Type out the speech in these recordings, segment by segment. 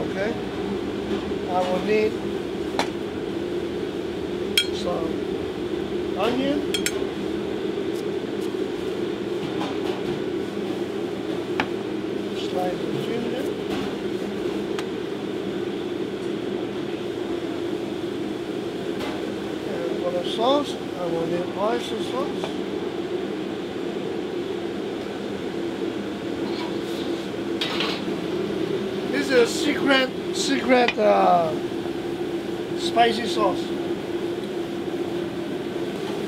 I will need some onion. Slice ginger. And for the sauce, I will need oyster sauce. This is a secret, secret uh, spicy sauce.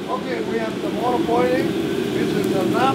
Okay, we have the water boiling. This is the nap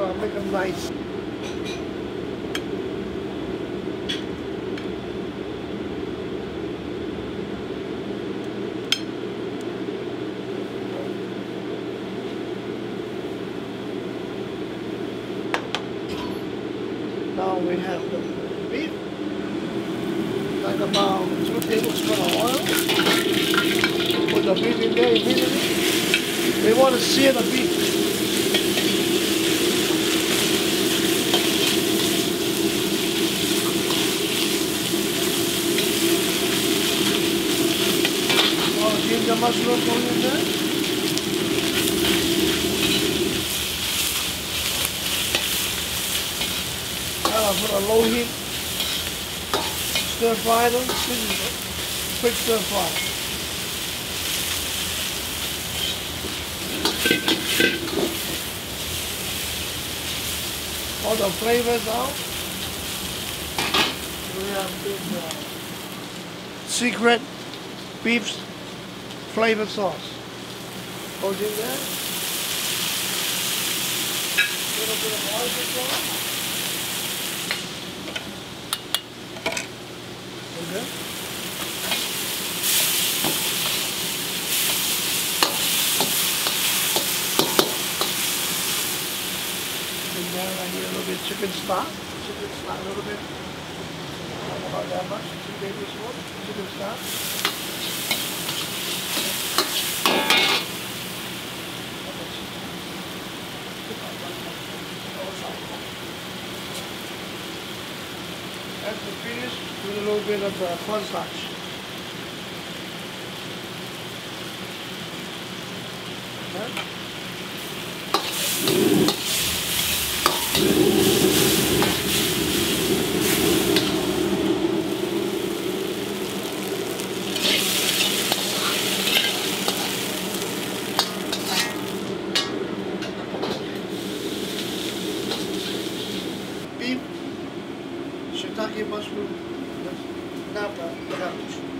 of make them nice. Now we have the beef, like about two tablespoons of oil. Put the beef in there immediately. We want to sear the beef. All the ginger mushroom going in there. I'll put a low heat. Stir fry them. This is a quick stir fry. All the flavors out. We have this uh, secret beef flavor sauce. Goes in there. Little bit of oyster sauce. Okay. And then I need a little bit chicken stock. Chicken stock a little bit. Not about that much. Two tablespoons. Chicken stock. After finish, with a little bit of uh, cornstarch. Okay. Да, да, да.